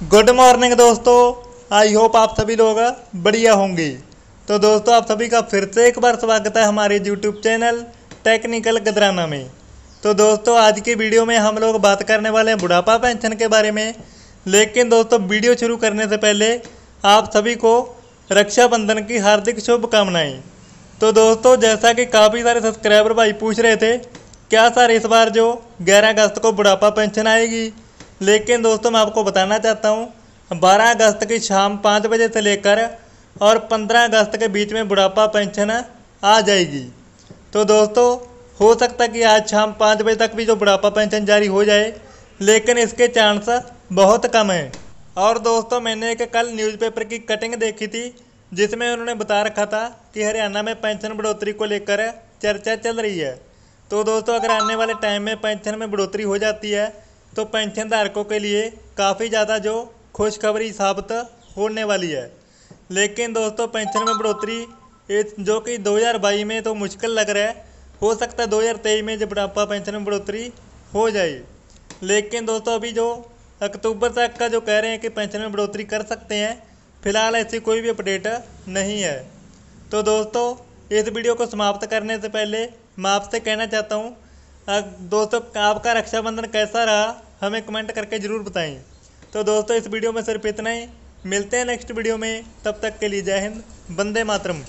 Good morning दोस्तों। I hope आप सभी लोग बढ़िया होंगे। तो दोस्तों, आप सभी का फिर से एक बार स्वागत है हमारे यूट्यूब चैनल टेक्निकल गदराना में। तो दोस्तों, आज की वीडियो में हम लोग बात करने वाले हैं बुढ़ापा पेंशन के बारे में। लेकिन दोस्तों, वीडियो शुरू करने से पहले आप सभी को रक्षाबंधन की हार्दिक शुभकामनाएँ। तो दोस्तों, जैसा कि काफ़ी सारे सब्सक्राइबर भाई पूछ रहे थे, क्या सर इस बार जो 11 अगस्त को बुढ़ापा पेंशन आएगी? लेकिन दोस्तों, मैं आपको बताना चाहता हूँ 12 अगस्त की शाम पाँच बजे से लेकर और 15 अगस्त के बीच में बुढ़ापा पेंशन आ जाएगी। तो दोस्तों, हो सकता है कि आज शाम पाँच बजे तक भी जो बुढ़ापा पेंशन जारी हो जाए, लेकिन इसके चांस बहुत कम है। और दोस्तों, मैंने एक कल न्यूज़पेपर की कटिंग देखी थी, जिसमें उन्होंने बता रखा था कि हरियाणा में पेंशन बढ़ोतरी को लेकर चर्चा चल रही है। तो दोस्तों, अगर आने वाले टाइम में पेंशन में बढ़ोतरी हो जाती है तो पेंशन धारकों के लिए काफ़ी ज़्यादा जो खुशखबरी साबित होने वाली है। लेकिन दोस्तों, पेंशन में बढ़ोतरी जो कि 2022 में तो मुश्किल लग रहा है। हो सकता है 2023 में जब बुढ़ापा पेंशन में बढ़ोतरी हो जाए। लेकिन दोस्तों, अभी जो अक्टूबर तक का जो कह रहे हैं कि पेंशन में बढ़ोतरी कर सकते हैं, फ़िलहाल ऐसी कोई भी अपडेट नहीं है। तो दोस्तों, इस वीडियो को समाप्त करने से पहले मैं आपसे कहना चाहता हूँ दोस्तों, आपका रक्षाबंधन कैसा रहा? हमें कमेंट करके ज़रूर बताएँ। तो दोस्तों, इस वीडियो में सिर्फ़ इतना ही। मिलते हैं नेक्स्ट वीडियो में। तब तक के लिए जय हिंद, वंदे मातरम।